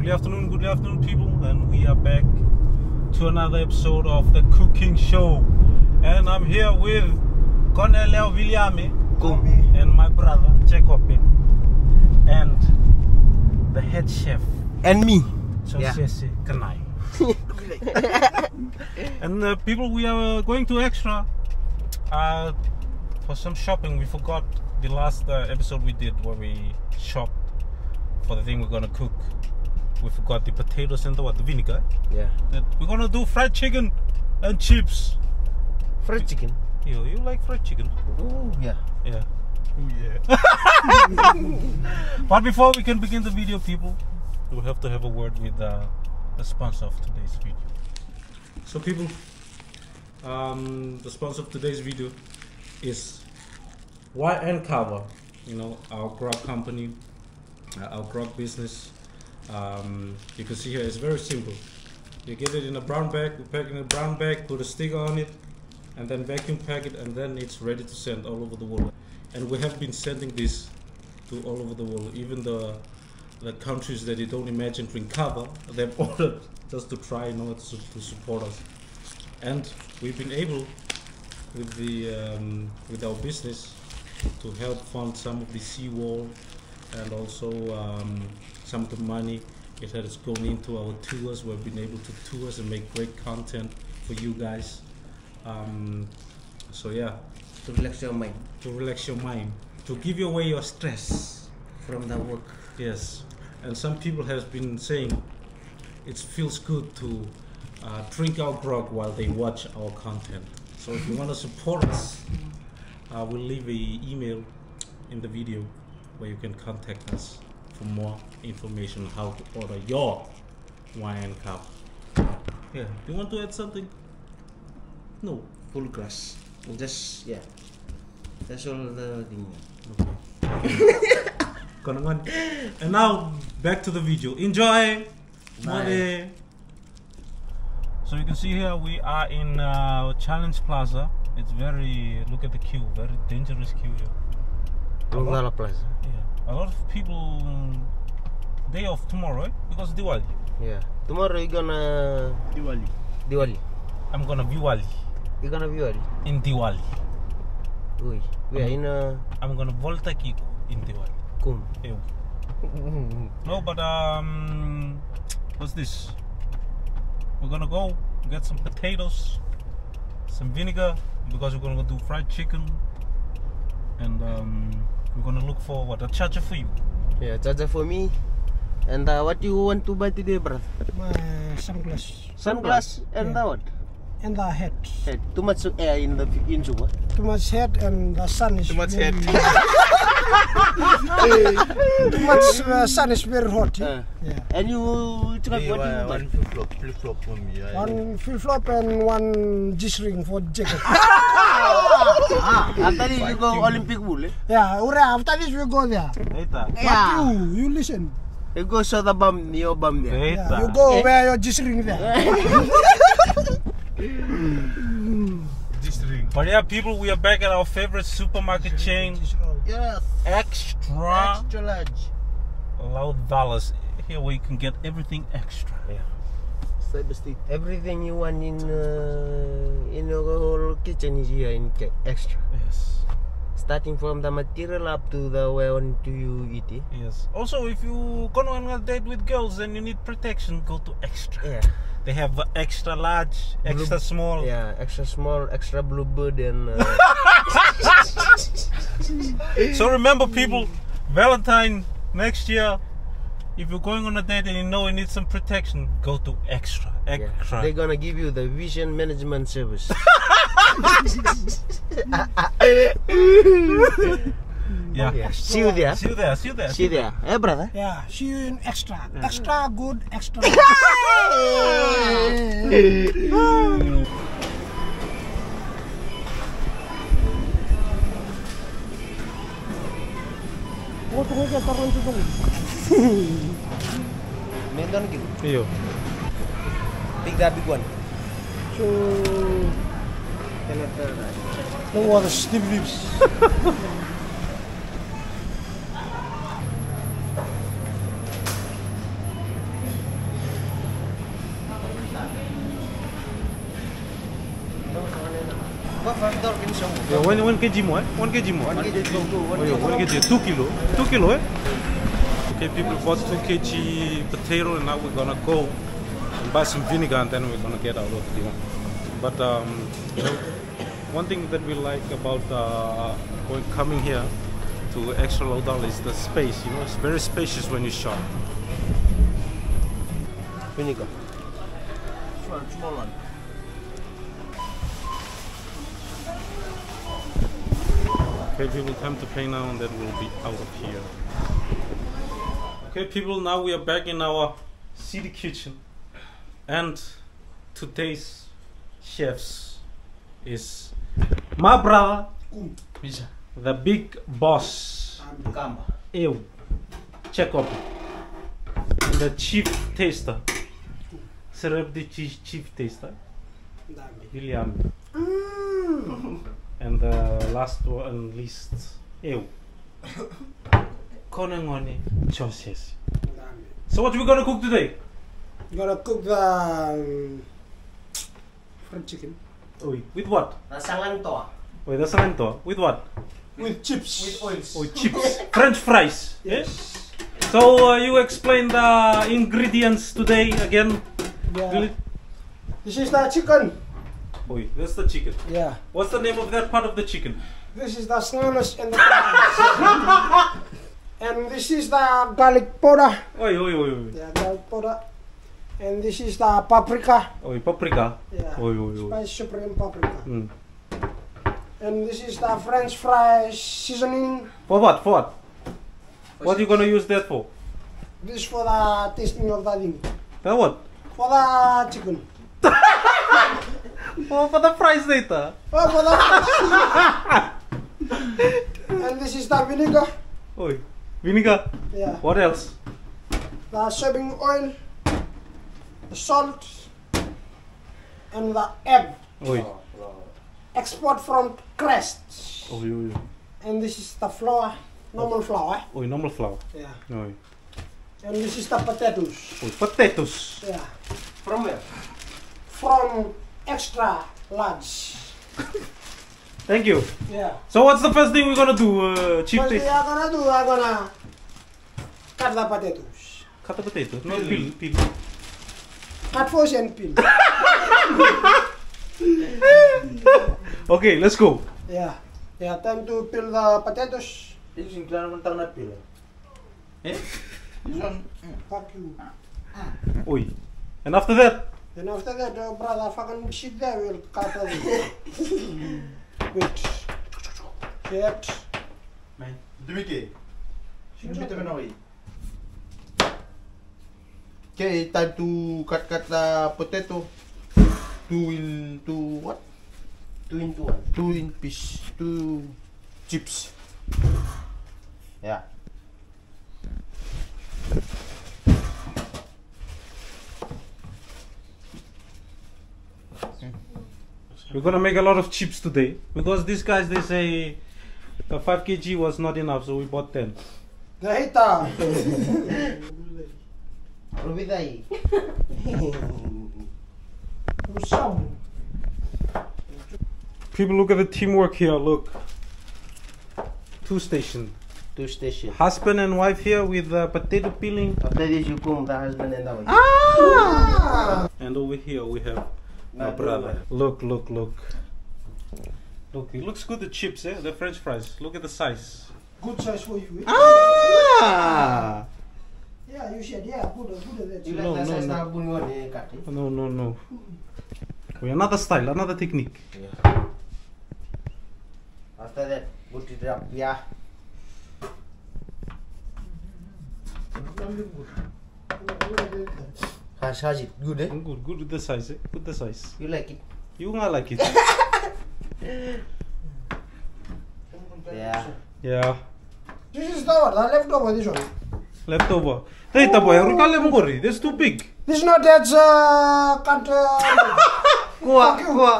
Good afternoon, good afternoon, people, and we are back to another episode of the Cooking Show. And I'm here with Cornelio Viliame Kum. and my brother Jacob and the head chef And me. Yeah. Josese Kanai. and uh, people, we are going to extra uh, for some shopping. We forgot the last uh, episode we did where we shopped for the thing we're gonna cook. We forgot the potatoes and the what, the vinegar. Yeah. That we're gonna do fried chicken and chips. Fried chicken. You, you like fried chicken? Oh yeah. Yeah. yeah. but before we can begin the video, people, we have to have a word with uh, the sponsor of today's video. So, people, um, the sponsor of today's video is YN Kava. You know, our grog company, uh, our grog business. Um, you can see here it's very simple. You get it in a brown bag, we pack it in a brown bag, put a sticker on it, and then vacuum pack it, and then it's ready to send all over the world. And we have been sending this to all over the world, even the the countries that you don't imagine drink kava, they've ordered just to try, you know, to, to support us. And we've been able, with the um, with our business, to help fund some of the seawall, and also um, some of the money it has gone into our tours. We've been able to tours and make great content for you guys. Um, so yeah, To relax your mind to relax your mind, to give you away your stress. from the work. Yes, and some people have been saying it feels good to uh, drink our grog while they watch our content. So if you want to support us, uh, we'll leave a email in the video where you can contact us for more information on how to order your YN Kava. Yeah, do you want to add something? No. Full glass. Just yeah. That's all the thing. Okay. And now back to the video. Enjoy. Bye. So you can see here we are in uh, Challenge Plaza. It's very look at the queue, very dangerous queue here. Lugala Plaza. Yeah, a lot of people. um, Day off tomorrow eh? because Diwali. Yeah. Tomorrow you gonna Diwali. Diwali. I'm gonna Diwali You gonna Diwali. in Diwali. Ui. We are in a I'm gonna Volta Kiko in Diwali. kum. Ew. No, but um, what's this? We're gonna go get some potatoes, some vinegar because we're gonna do fried chicken, and um, we're gonna look for what a charger for you. Yeah, charger for me. And uh, what do you want to buy today, brother? My sunglass Sunglass and Yeah. the what? and the hat. Head. Too much air in the in Juba. Too much head and the sun is Too much very, head. too much uh, sun is very hot. Uh, Yeah. and you cakap what you buy? one flip flop, flip flop for me. I One flip flop and one G string for jacket. Ah, after this you go Olympic pool. Eh? yeah, ura, after this we go there. Later. But you, you listen. You go show the bum, your bum there. Yeah, Later. you go where your G string there. But yeah, people, we are back at our favorite supermarket chain, Yes. Extra Extra large. Loud Dollars. Here where you can get everything extra. Side the street. Everything you want in uh, in your whole kitchen is here in extra. Yes. Starting from the material up to the way on to you eat it. Yes. Also, if you gonna on a date with girls and you need protection, go to Extra. Yeah. They have extra large, extra Blue- small. Yeah, extra small, extra bluebird and uh, So remember, people, Valentine next year. If you're going on a date and you know you need some protection, go to Extra. yeah. Extra. they're gonna give you the vision management service. yeah. yeah. See you there. See you there. See you there. See you there. Eh, brother? Yeah, see you in extra. Extra good, extra. Oh, tunggu kita taruh itu tunggu. Menton gitu. Iya. Tiga biguan. So No water steam leaves. Yeah, one one kg mo eh? One kg more. Eh? One kg two. One kg two kilo. Two kilo eh? Okay, people bought two kg potato and now we're gonna go and buy some vinegar and then we're gonna get out of here. But, um, one thing that we like about uh, going, coming here to Extra Lodal is the space, you know, it's very spacious when you shop. Vinegar. Small, small one. Okay, people, time to pay now and then we'll be out of here. Okay, people, now we are back in our city kitchen. And today's chefs is my brother, the big boss, Kamba. Eu, Chekhov, and the chief taster, celebrity chief, chief taster, William. Mm. And the last one and least, Eu. Konangoni Joses. So what we gonna cook today? Gonna cook the um, fried chicken Oi, with what? Rasangan to. Oi, that's lento. With what? with chips. Oi, chips. French fries. Yes. So uh, you explain the ingredients today again. Yeah. Will it- This is the chicken. Oi, that's the chicken. Yeah. What's the name of that part of the chicken? This is the snanas and the And this is the garlic powder. Oi, oi, oi, oi. Yeah, garlic powder. And this is the paprika. Oi, paprika. Yeah. Oi, oi, oi. Spice supreme paprika. Mm. And this is the French fries seasoning. For what? For what? What are you gonna use that for? This for the tasting of the thing. For what? For the chicken. Oh, for the fries later. Oh, for the And this is the vinegar. Oi, vinegar. Yeah. What else? The soybean oil. The salt. And the egg. Oi, Export from Crest. oi, oi, And this is the flour. Normal flour. oi, normal flour. Yeah. Oi, And this is the potatoes. oi, potatoes. Yeah. From where? From extra large. Thank you. Yeah. So what's the first thing we're gonna do, uh, chief? First thing? I'm gonna do, I'm gonna cut the potatoes. Cut the potato. No, peel, peel. Cut first and peel. Okay, let's go. yeah. Yeah, time to peel the potatoes. This is clear naman tang napil. This one. Fuck you. Oi. And after that, And after that, uh, brother, fucking shit there, we'll cut Wait. Yet. Demi-ke. Sino bitaw na away? Okay, time to cut cut the potato. Two in two what? Two into one. Two in piece. Two chips. Yeah. We're gonna make a lot of chips today because these guys they say the 5 kg was not enough, so we bought 10. The hater. Rubiday. Some. People, look at the teamwork here. Look, two station, Two station. husband and wife here with uh, potato peeling, After this, you come the husband and the wife. Ah! and over here we have my My brother. brother. Look, look, look. Look, it looks good. The chips, eh? The French fries. Look at the size. Good size for you. eh? Ah! Yeah, you said, yeah, good, good at that. You No, like the no, size no. na bungo ni cut eh? No, no, no. We another style, another technique. After that, put it up. Yeah. Has has it good eh? Good, good with the size, eh? Good the size. You like it? You gonna like it. Yeah. yeah. This is the what? The leftover, this one. Leftover. Hey, taboy, rukale mo kori. That's too big. This is not that uh, cut. Uh, Kuha, Fuck you. kuha.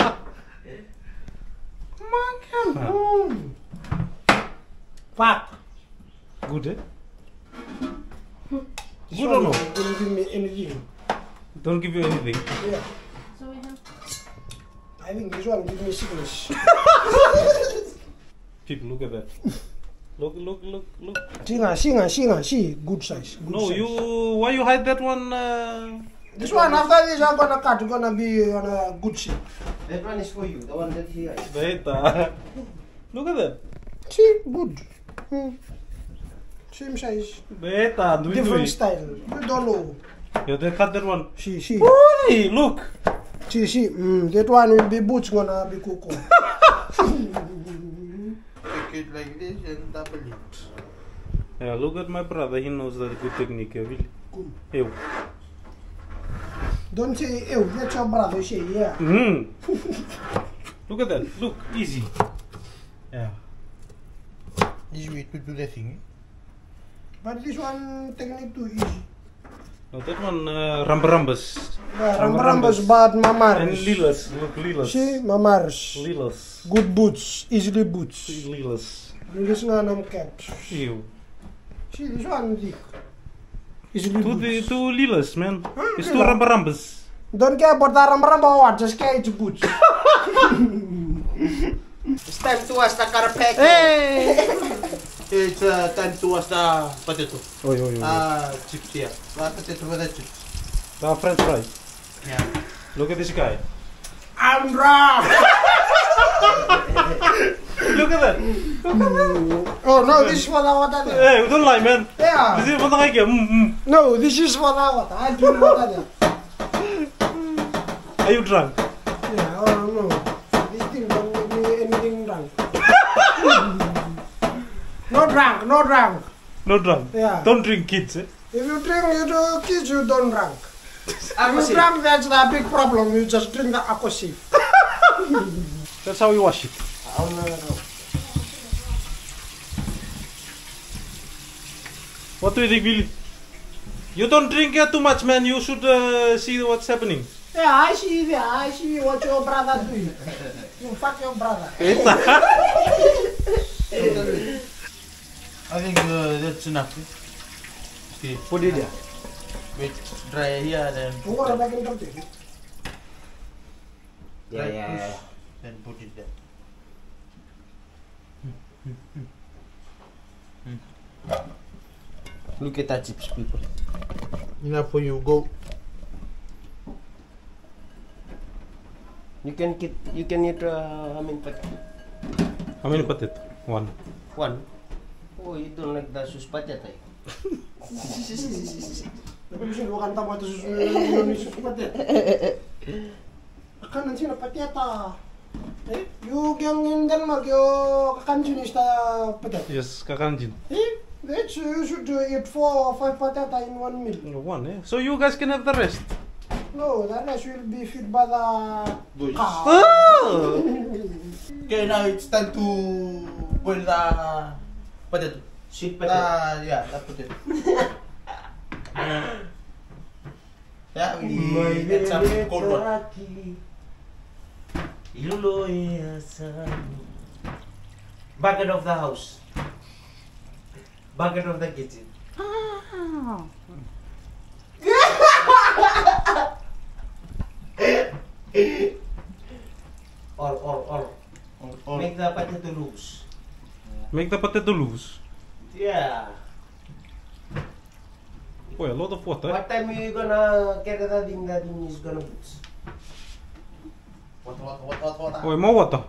mm. Fuck. Good, eh? Good or one no? Didn't give me anything. Don't give you anything. Yeah. So we have I think this one give me sickness. People, look at that. Look, look, look, look. Singa, singa, singa, see, good size. Good No, size. you. Why you hide that one? Uh, This one after this I'm gonna cut, gonna be on a good shape. That one is for you, the one that he has. beta. look at that. See, good. Hmm. Same size, Beta, do different style. You don't know. Yeah, they cut that one. She, she. Oi, look. She, she. Mm, that one will be boots gonna be cooked. Take it like this and double it. Yeah, look at my brother. He knows that good technique. Really. Good. Ew. Don't say, ew, let your brother She, yeah. Mm. look at that. Look, easy. Yeah. This way to do the thing. eh? But this one technique too easy. Now that one, uh, rambarambas. Yeah, Rambarambas. But And mamars. lilas. Look, lilas. See, mamars. Lilas. Good boots, easily boots. Lilas. This one I'm caps. Ew. See, this one thick. Easily Two, the, boots. two lilas, man. Huh? It's two rambarambas. Don't care about the Rambaramba what, just care it's boots. It's time to wash the carpet. It's uh, time to wash the potato. Oi, oi, oi. Ah, chips here. What potato with the chips? Uh, French fries. Yeah. Look at this guy. I'm drunk! Look at that. oh no, this is for the water there. Hey, don't lie, man. Yeah. This is what I get. Mm, mm. No, this is for the water. I drink water there. Are you drunk? Yeah, oh no. This thing don't make me anything drunk. No drunk, no drunk. No drunk. Yeah. Don't drink, kids. Eh? If you drink, you do kids, you don't drunk. If you Aquasif. drunk, that's the big problem. You just drink the aquasif. That's how you wash it. Oh no, no. What do you think, Billy? You don't drink uh, too much, man. You should uh, see what's happening. Yeah, I see Yeah, I see what your brother doing. You fuck your brother. I think uh, that's enough. eh? Okay. Put it there. Wait, dry here then. You want to back in the Yeah, dry yeah, yeah. Then put it there. Look at that chips, people. Enough for you. Go. You can get, you can eat, uh, I mean, but How many potato? One. one. Oh, you don't like the sus patet, eh? Tapi bisa dua kanta mo ito susunod ng Indonesia patet. Kanan sila pateta. Eh, you yang in Denmark, you kakanjin is the patet. Yes, kakanjin. Eh, that's you should uh, eat four or five pateta in one meal. One, eh? So you guys can have the rest. No, the rest will be fed by the Boys. cow. Oh! Okay, now it's time to boil the potato. Sweet The, patet. yeah, the potato. yeah, we get some cold one. Bucket of the house. Bucket of the kitchen. or, or, or. Or, or, Make the potato loose. Make the potato loose. Yeah. Boy, a lot of water. What time you gonna carry that thing that thing is gonna boots? what, what, what, what, what? Boy, more water.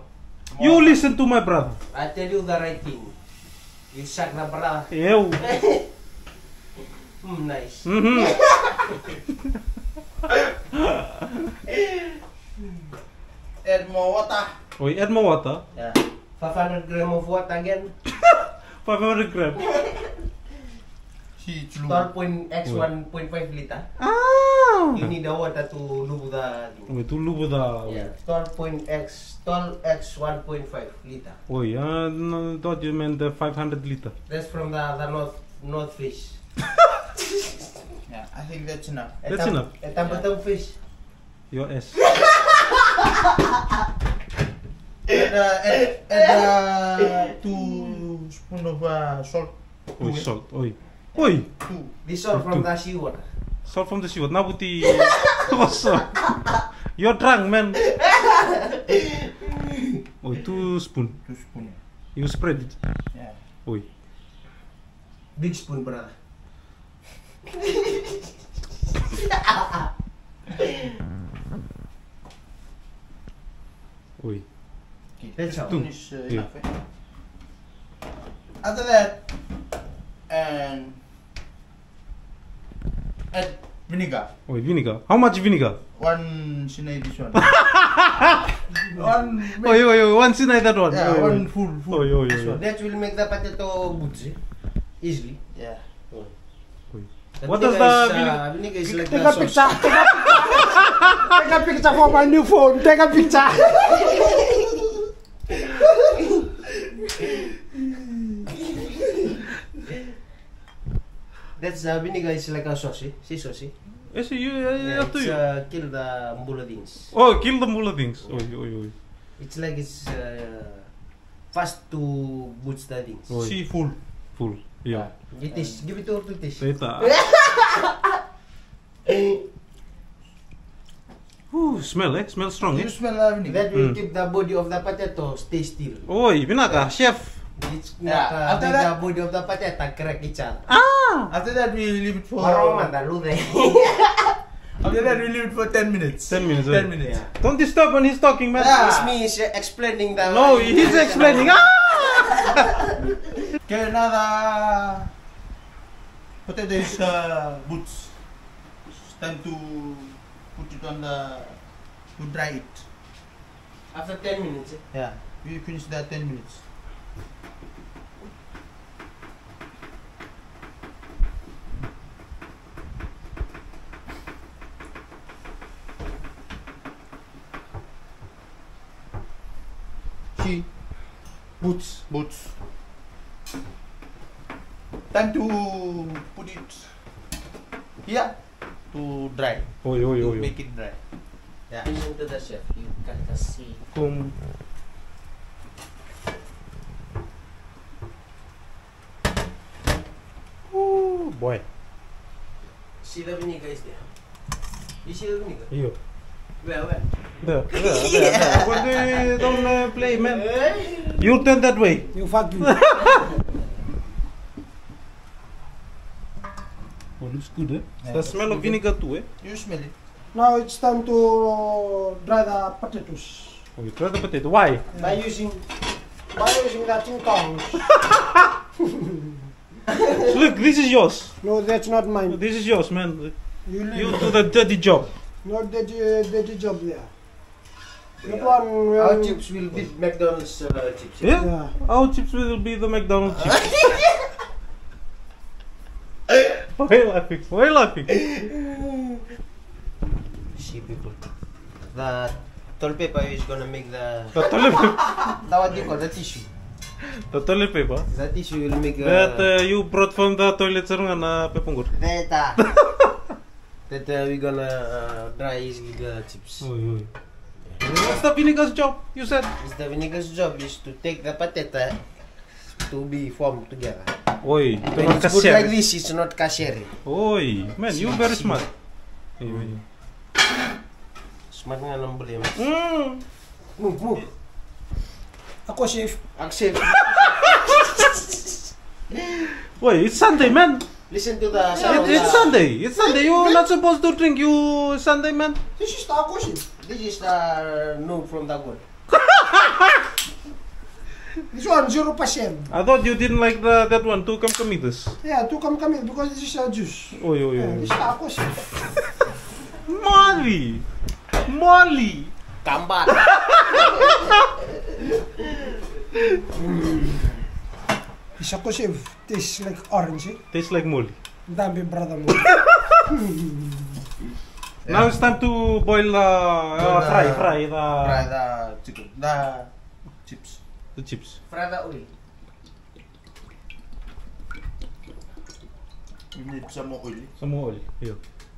You listen to my brother. I tell you the right thing. You suck the bra. Ew. mm, nice. Mm-hmm. Add more water. Boy, add more water. Yeah. 500 gram of what again? 500 gram. Twelve point X one point five liter. Ah! You need the water to lube the thing. Wait, to lube the... Yeah. 12 point X 12 X 1.5 liter. Oi, uh, no, thought you meant the 500 liter. That's from the, the north north fish. Yeah, I think that's enough. That's enough. A tambatang fish. Your ass. Add, uh, add, add uh, spoon of uh, salt. Oi, salt. Oi. Oi! Two. This all from the seawater. Salt from the seawater. Nabuti. What's up? You're drunk, man. Oh, two spoon. Two spoon. You spread it. Yeah. Oi. Big spoon, brother. Oi. Okay. That's how. Spoon is uh, Yeah. enough. After that, and add vinegar. Oi, vinegar. How much vinegar? One sinay this one. one. Oi, oi, oi. One sinai that one. Yeah, Oi, oi. one full full. Oi, oi, this oi. one. That will make the potato butzy easily. Yeah. The What does vinegar the is, uh, vinegar is like Take a sauce. picture. Take a, take a picture for my new phone. Take a picture. That's uh, vinegar is like a sauce. See sauce. eh? Yes, you, uh, Yeah, up to it's you. uh, kill the mbula things. Oh, kill the mula things. Oi, oi, oi. It's like it's uh, fast to butch the things. Oi. See full. Full. Yeah. It is. Give it to her to taste. Teta. Ooh, smell eh? Smell strong You eh? smell the vinegar. That will Mm. keep the body of the potato stay still. Oi, binaka, chef. It's Yeah, not uh, after that- the body of the potato crack each other. Ah! After that, we leave it for. Aroma the lude. After that, we leave it for 10 minutes. 10 minutes, 10 eh? minutes. Yeah. Don't disturb when he's talking, man. Yeah. It's me is, uh, explaining the. No, he's explaining. Ah! Okay, now the potato is uh, boots. It's time to put it on the to dry it. After 10 minutes. eh? Yeah, we finish that 10 minutes. See, Boots. boots. Time to put it here dry. Oh, oi, to oi. make it dry. Yeah. Listen to the chef. You can just see. Kung... Ooh, boy. See the vinegar is there. You see the vinegar? Yo. Where, where? There, there, there, there. What do you don't uh, play, man? You turn that way. You fuck you. looks good, eh? Yeah, the smell of vinegar too, eh? You smell it. now it's time to dry the potatoes. Oh, you try the potato. Why? By using by using the ting tongs. Look, this is yours. No, that's not mine. This is yours, man. You You do the dirty job. not dirty, uh, dirty job there. That Yeah. one will. Our chips will beat McDonald's uh, chips. Yeah? Yeah. Our chips will be the McDonald's chips. Are you laughing? See people. The toilet paper is gonna make the. The toilet paper. the what you call the tissue? The toilet paper. The tissue will make. Uh, That uh, you brought from the toilet sarungan na pepungur. that. uh, that uh, we gonna uh, dry easily the chips. Oi, oi. What's the vinegar's job? You said. It's the vinegar's job is to take the potato to be formed together. Oi, When don't it's good like this, it's not kasheri. Oi, man, you very smart. Oi, oi. Smart nga lang mas. Mm. Move, move. Ako chef. Accept. Wait, it's Sunday, man. Listen to the It, it's Sunday. It's Sunday. You're not supposed to drink. You Sunday, man. This is the chef. This is the note from the God. This one zero percent. I thought you didn't like the, that one. Two come comidas. Yeah, to come come in because this is a juice. Oi, oi, Yeah, oi. this is the. Molly, Molly. Kambat. This ako chef tastes like orange. Eh? Tastes like Molly. Dami brother mo. Now it's time to boil the uh, Boil the- fry, fry the Fry the chicken, the chips. The chips. Frada oil. You need some more oil. Some more oil. Here.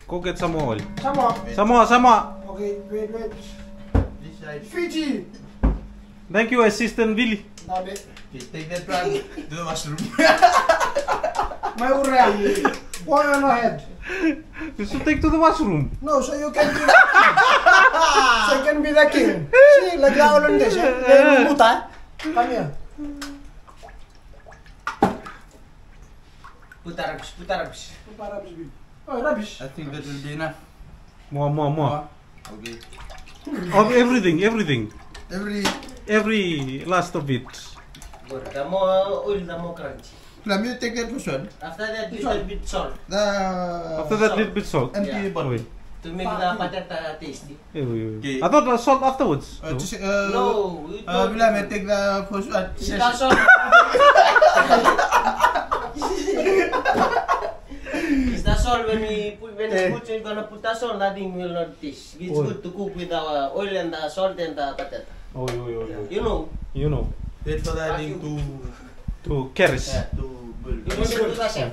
Go get some more oil. Come on. Some more, some more. Okay, wait, wait. This side. Fiji. Thank you, assistant Billy. Dami. Okay, take that one to the mushroom. My urea. Go on ahead. You should take to the washroom. No, so you can drink. Second be the king. See, lagi ako lang din siya. Eh, muta. Come here. Put rubbish, put rubbish. Para rubbish. Oh, rubbish. I think that will be enough. More, more, more. Okay. Of everything, everything. Every Every last of it. Good. The more oil, the more crunchy. Lam, you take that first one. After that, little bit salt The After that, little bit salt. empty Yeah. bottle. Wait. to make the patata tasty. Wait, wait, wait. Okay. I thought the salt afterwards. Uh, No? just, uh, No, we Uh, don't- take the first one. It's the salt. it's the salt when we put when it's put, we're gonna put the salt, nothing will not taste. It's Oil. good to cook with the oil and the salt and the patata. Oh, yo, yo, yo. You know, You know, Wait for the adding to to carrots. Yeah. to boil. you want to do the same.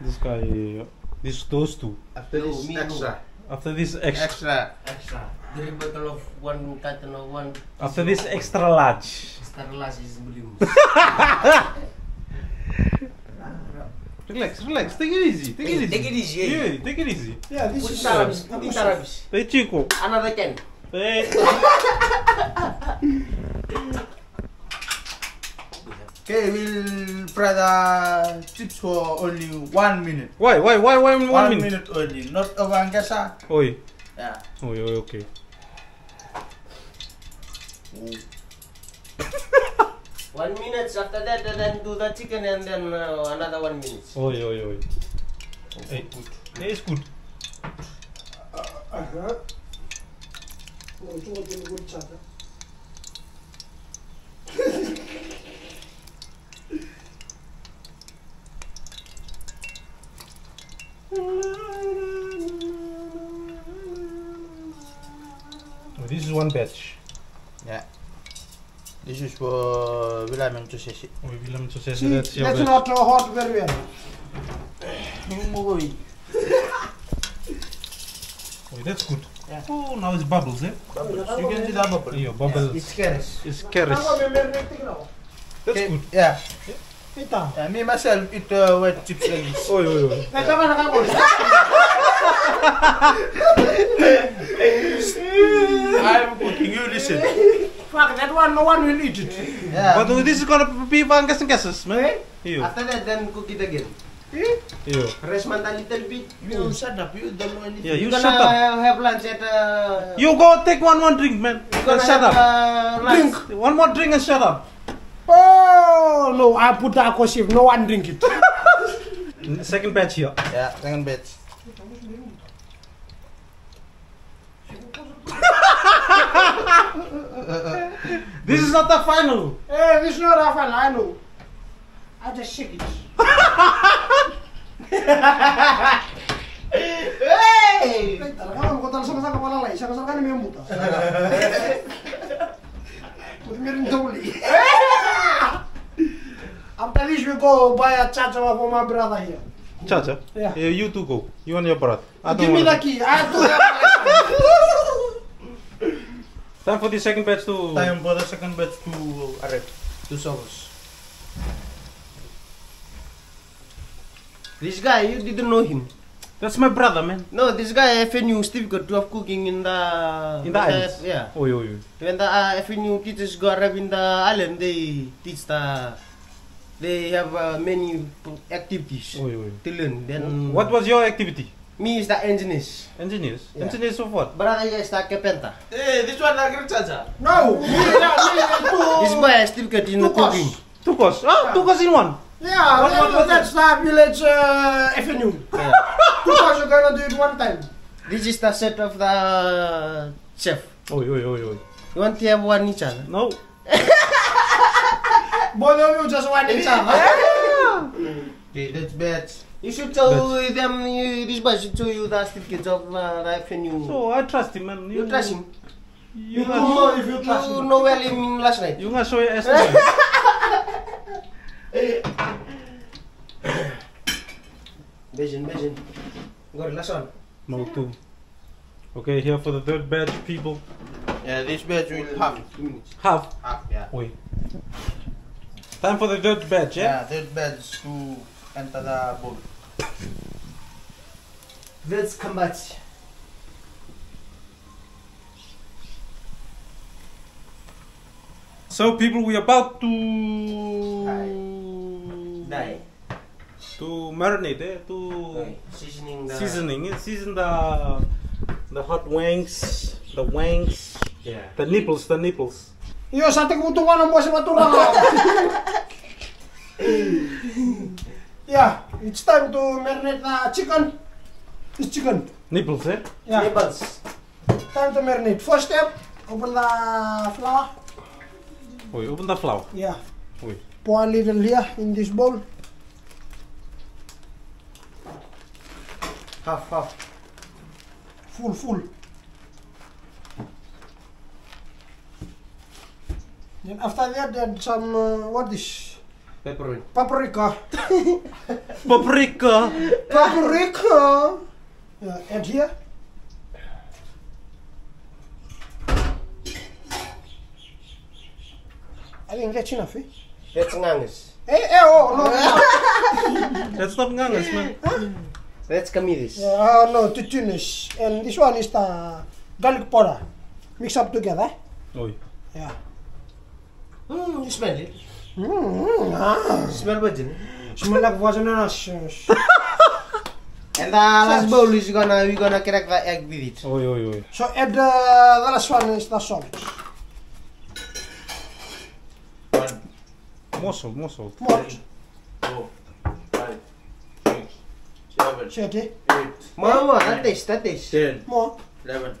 This guy, this those two. After No, this extra. After this extra, Extra. Extra. Three bottle of one carton of one. after this extra large. Star last is belum. Relax, relax. Take it easy. Take it easy. take it easy, eh? Yeah, take it easy. Yeah, this Put is tarabis, put in tarabis. Hey, Chico. Another can. Hey. Okay, we'll fry the chips for only one minute. Why, why, why, why in one, minute? only, not over ang gasa. Oi. Yeah. Oi, oi, okay. One minute after that, and then do the chicken and then uh, another one minute. Oi, oi, oi. Hey, hey, it's good. Uh-huh. Oh, ito ang good chat. ah. Oh, this is one batch. Yeah. This is for William to say it. Oi, Willem to See, that's your that's batch. not hot very well. Oi, that's good. Yeah. Oh, now it's bubbles, eh? You can see the bubble. Yeah, bubbles. It's carrots. It's carrots. That's good. Yeah. Kita. yeah. Me myself eat uh, wet chips like this. Oi, oi, oi. Kaya ka nakakos. I'm cooking, you listen. Fuck, that one, no one will eat it. Yeah. But this is gonna be vangas and gases, man. Ew. After that, then cook it again. Ew. Rest man a little bit. you shut up, you don't know anything. Yeah, you shut gonna up. have lunch at uh, You go take one more drink, man. Then gonna shut have, up. Uh, lunch. One more drink and shut up. Oh, no, I put the aquasif. No one drink it. Second batch here. Yeah, second batch. This is not the final. hey, this is not a final. I know. I just shake it. Hey! Ay, talaga, ano ko talaga sama-sama wala lang. Sama-sama ka na may muta. Buti meron daw uli. After this, we go buy a chachawa for my brother here. Chacha. Yeah. you two go. You and your brother. I don't Give me the key. I have to have. Time for the second batch to. Time for the second batch to arrive. To serve This guy, you didn't know him. That's my brother, man. No, this guy FNU certificate of cooking in the In the islands. Yeah. Oi, oi, oi. When the uh, FNU teachers go arrive in the island, they teach the they have uh, many activities Oi, oi. to learn. Then What was your activity? me is the engineers. Engineers. Yeah. Engineers of what? Brother is the carpenter. Hey, this one agriculture. No, me, yeah, me, This two, boy has certificate in two cooking. course. Two course. Ah, two course in one. Yeah, What- what was that's the village uh, FNU. Yeah. Two you're gonna do it one time. This is the set of the chef. Oi, oi, oi, oi. You want to have one each other? No. Both of you just one each other. Okay, that's bad. You should show them, you, this boy should show you the certificates of uh, the FNU. So I trust him, man. you trust him? You You know if you trust You him. know well him last night. You guys show your ass. to Vision, vision. Go last one. No two. Okay, here for the third batch, people. Yeah, this batch will half. Two minutes. Half. Half, yeah. Oi. Time for the third batch, yeah? Yeah, third batch to enter the bowl. Let's come back. So people, we about to Die. to marinate, eh? To Okay. Seasoning the seasoning, eh? season the the hot wings, the wings, Yeah. the nipples, the nipples. Iyo sa ating utungan ng buwas matulang. yeah, it's time to marinate the chicken. It's chicken. Nipples, eh? Yeah, Nibbles. time to marinate. First step, open the flour. Wait, open the flour. Yeah, Wait. pour a little here in this bowl. Half, half. Full, full. Then after that, add some uh, what is Pepperoni. paprika. Paprika. paprika. Yeah, add here. I think that's enough? That's ngangas. Eh, eh, oh, no, no. That's not ngangas, man. That's kamiris. Yeah, uh, no, tutunis. And this one is the garlic powder. Mix up together. Oi. Yeah. Hmm, you smell it? Mm, ah. Smell virgin. Smell like vagina. And the last bowl is gonna we gonna crack the egg with it. Oi, oi, oi. So add uh, the last one is the salt. One, More salt, more salt. More. four, five, six, seven, Shit, eh? Eight, More, more. That taste, that taste. ten, More. eleven,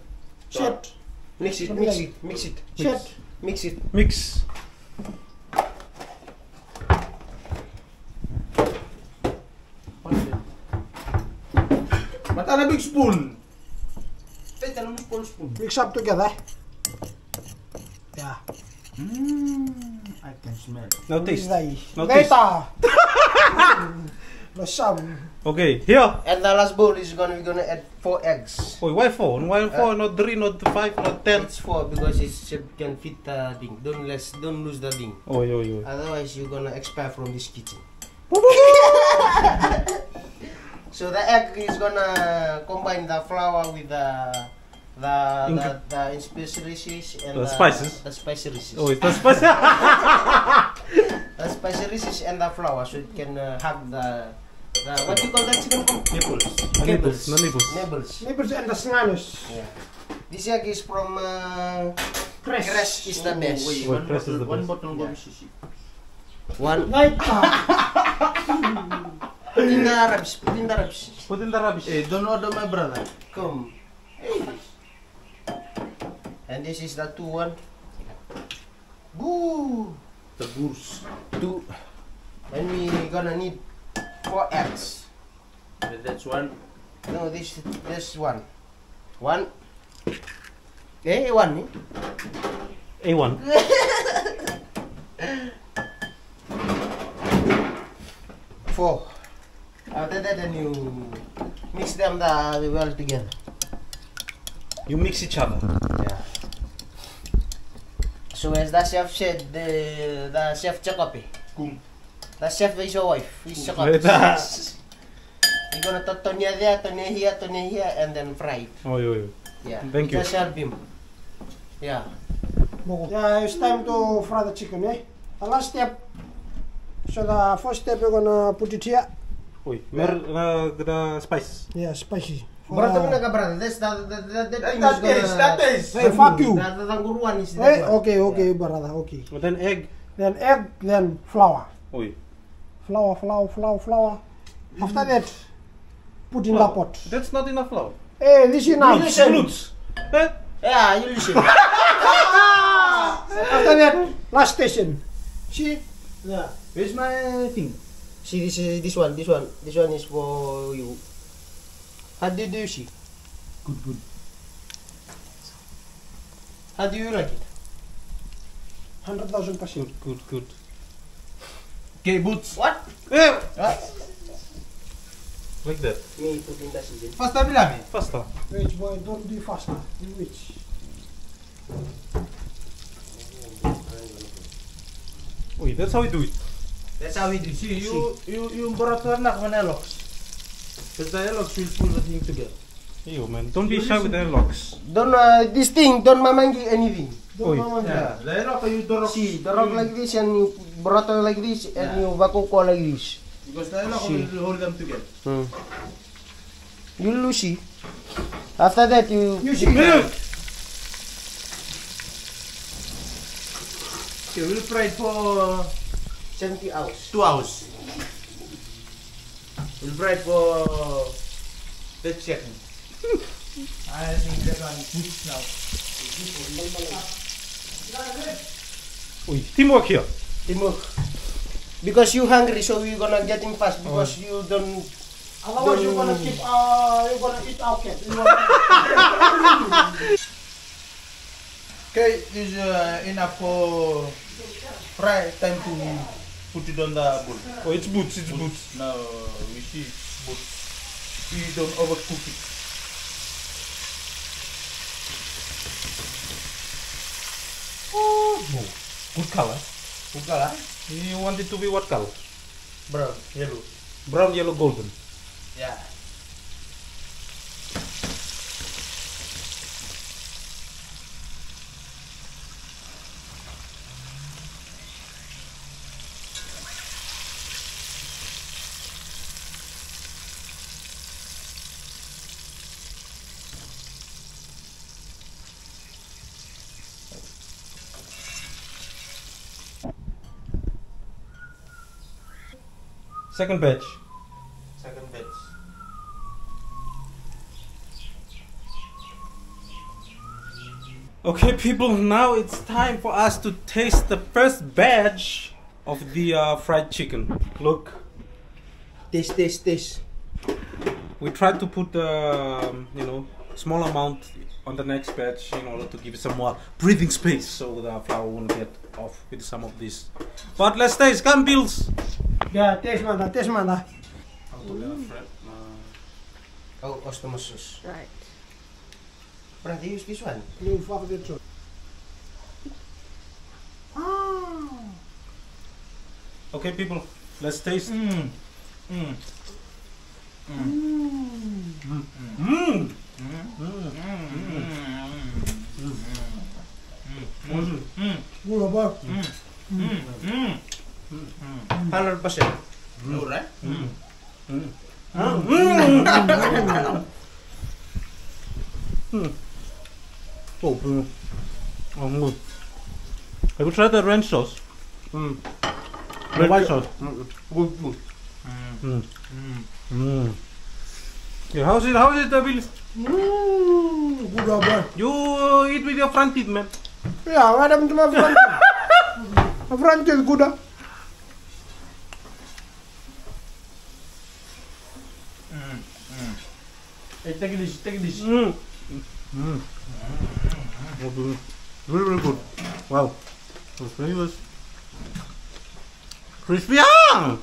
twelve. Shit. Mix it, mix it, mix it, Shit. mix it. Mix. Mata na big spoon. Take a big spoon. Mix up together. Yeah. Mmm, I can smell. Now taste. Right. Now taste. Later. Lasam. Okay, here. And the last bowl is gonna we gonna add four eggs. Oi, why four? Why uh, four? Not three, not five, not ten. It's four because it's, it can fit the thing. Don't less, don't lose the thing. Oi, oi, oi. Otherwise, you're gonna expire from this kitchen. so the egg is gonna combine the flour with the the the, the spices and The spices? The spices. Oi, that's spicy. The spices and the flour, so it can uh, hug the the what do you call that chicken? Nipples. Nibbles, no nibbles. Nibbles. Nibbles and the snanus. Yeah. This egg is from uh, Cress. Crest is the best. wait, Well, one press is the one best. bottle Yeah. yeah. sisi. One. Later. Put in the rubbish. Put in the rubbish. Put in the rubbish. Eh, don't order my brother. Come. And this is the two one. Boo. The goose. Two. And we gonna need four eggs. That's one. No, this this one. One. Eh, one. Eh? A1. Four. After that, then you mix them the well together. You mix each other. Yeah. So as the chef said, the the chef Jacob, eh? Kung. the chef is your wife. He's Jacob. Later. You're gonna put Tonya there, Tonya here, Tonya here, and then fry it. Oi, oi, oi. Yeah. Thank you. Just help him. Yeah. Yeah, it's time to fry the chicken, eh? The last step. So the first step we're gonna put it here. Oi, mer uh, the spice. Yeah, spicy. For, Brother, uh, brother, brother. That's the the the, the That, thing that is gonna. taste, that taste. Hey, fuck you. The, the tanguruan is Hey, that one. okay, okay, brother, okay. And then egg. Then egg, then flour. Oi. Flour, flour, flour, flour. After that, put in the Flour. pot. That's not enough flour. Hey, this is enough. Glutes, glutes. Eh? Yeah, you listen. After that, last station. See? yeah. Where's my thing? See, this is this one. This one. This one is for you. How do you see? Good, good. How do you like it? 100,000 percent. Good, good, good. Okay, boots. What? Eh, Ah. like that. Me put in the season. Pasta bilang eh? Faster. Wait, boy, don't do faster. Do it. Oi, that's how we do it. That's how we do. See, you, you, you brought to anak man elox. Because the elox will pull the thing together. You man, don't be shy with the locks. Don't uh, this thing don't mamangi anything. Don't man. Yeah, the rock you rock. See, the rock like this and you bottle like this and you vacuum like this. Because the See. will hold them together. Hmm. You lose see. After that you You see, Okay, we'll fry for 70 hours. two hours. We'll fry it for 30 seconds. I think that one cooks now. Oi, teamwork here. Teamwork. Because you hungry so you gonna get getting fast because you don't Otherwise, you're gonna keep, uh, you're gonna eat our cat. Okay, this is uh, enough for fry. Time to put it on the bowl. Oh, it's boots, it's boots. Now we see but we don't overcook it. Oh, good color. Cook lah. You want it to be what color? Brown, yellow. Brown, yellow, golden. Yeah. Second batch. Second batch. Okay, people, now it's time for us to taste the first batch of the uh, fried chicken. Look, taste taste taste. we tried to put the um, you know small amount on the next batch in order to give it some more breathing space so the flour won't get off with some of this. But let's taste. Come, Bills. Yeah, taste man, that, taste man. that. Oh, customer sauce. Right. Brother, use this one. You fuck it so. Okay, people, let's taste. Mm. Mm. Mm. Good about. Hundred percent. No, right? Oh, mm. oh, good. Have you tried the ranch sauce? Mm. The white sauce. Good good. Mm. Mm. Yeah, how's it? How's it, Bill? Mm, good about. You uh, eat with your front teeth, man. Yeah, what happened to my front? my front is good. ah. Hey, take this, take this. Mm. Mm. Oh. Very, very good. Wow. The flavors. Crispy. Ah!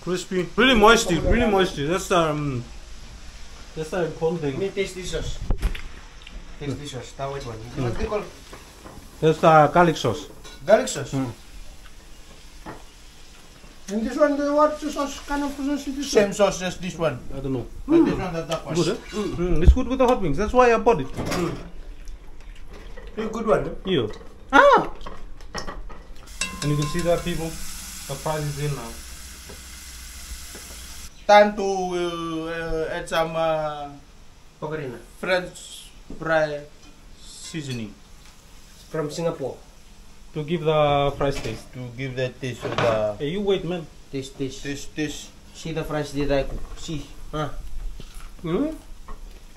Crispy. Really moisty. Really moisty. That's the um, that's the important thing. Me taste this sauce. Taste this sauce. That white one. What they call That's the garlic sauce. garlic sauce. Mm. And this one, the what sauce kind of sauce it is? Same sauce as this one. I don't know. But this one, the dark one. Good, eh? Mm, it's good with the hot wings. That's why I bought it. A good one. You. Ah! And you can see that people, the price is in now. Time to uh, uh, add some uh, French fry seasoning From Singapore. To give the fries taste. to give that taste of the Hey, you wait, man. Taste taste. taste taste. See the fries did I cook. See. Ah. Hmm?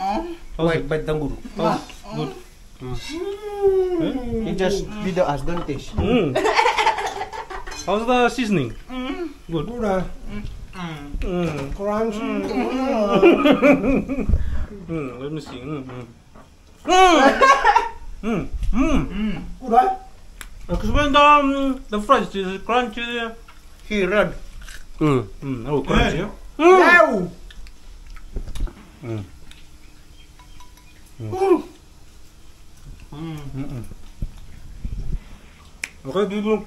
Uh, How's White it? bite dangguru. How's good? You just video us, don't taste. Mm. How's the seasoning? Good. Good. ah. Mm. Crunch. Mm. Let me see. Mm. Mm. Mm. Mm. Good. Ah. when the um, the fries. Is crunchy? he red. Mm. Mm. Oh, crunchy. Yeah. yeah? Wow. Mm-mm. Okay, people.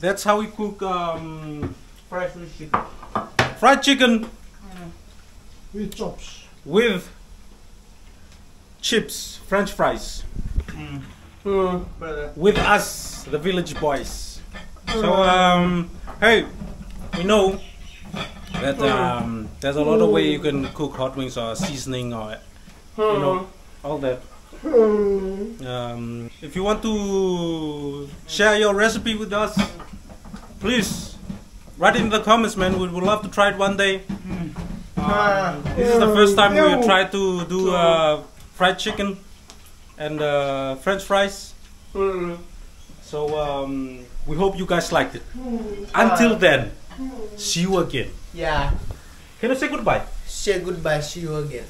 That's how we cook um, fried fish chicken. fried chicken With chops. with chips, French fries Mm. With us, the village boys. So um, hey, we know that um, there's a lot of way you can cook hot wings or seasoning or you know all that. Um, if you want to share your recipe with us, please write in the comments, man. We would love to try it one day. Ah. This is the first time we try to do uh, fried chicken and uh, French fries. Mm. So um, we hope you guys liked it. Until then, see you again. Yeah. Can you say goodbye? Say goodbye. See you again.